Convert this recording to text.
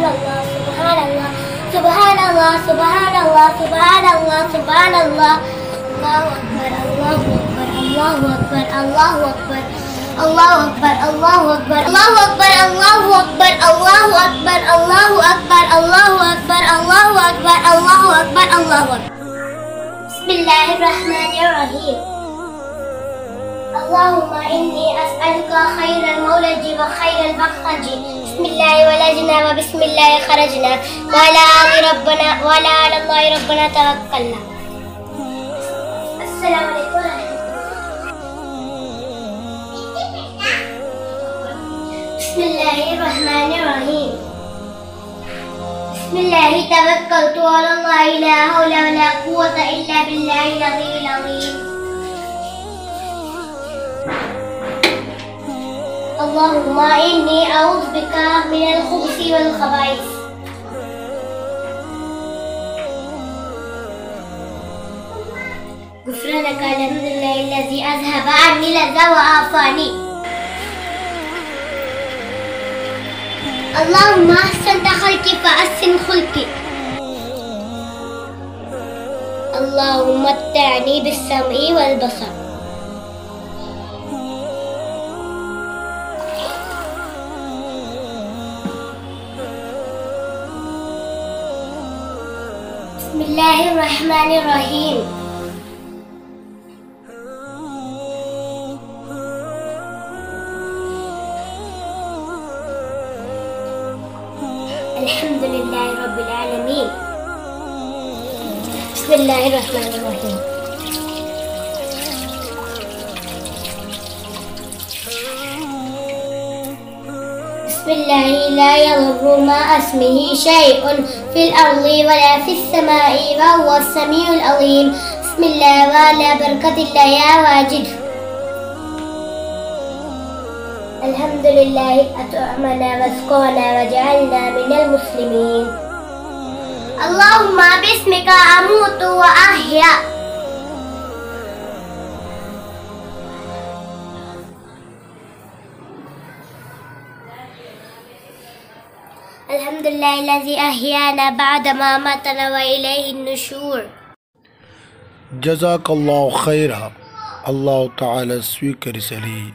subhanallah subhanallah subhanallah subhanallah subhanallah subhanallah Allahu akbar Allahu akbar Allahu akbar Allahu akbar Allahu akbar Allahu akbar Allahu akbar Allahu akbar Allahu akbar Allahu akbar Allahu akbar Allahu akbar Allahu akbar Allahu akbar Bismillahirrahmanirrahim Allahumma inni as'aluka khairal mawlaji بسم الله ولجنا وبسم الله خرجنا. وعلى آل ربنا وعلى على الله ربنا توكلنا. السلام عليكم بسم الله الرحمن الرحيم. بسم الله توكلت على الله لا حول ولا قوة إلا بالله العلي العظيم. اللهم إني أعوذ بك من الخبث والخبائث. غفرانك الحمد لله الذي أذهب عني الأذى وعافاني اللهم أحسنت خلقي فأحسن خلقي. اللهم متعني بالسمع والبصر. بسم الله الرحمن الرحيم. الحمد لله رب العالمين. بسم الله الرحمن الرحيم. بسم الله لا يضر مع اسمه شيء في الأرض ولا في السماء وهو السميع العليم. بسم الله وعلى بركة الله يا واجد. الحمد لله أطعمنا وأسقانا وجعلنا من المسلمين. اللهم باسمك أموت وأحيا. الحمد لله الذي أحيانا بعد ما ماتنا وإليه النشور. جزاك الله خيرا. الله تعالى سويك رسالي.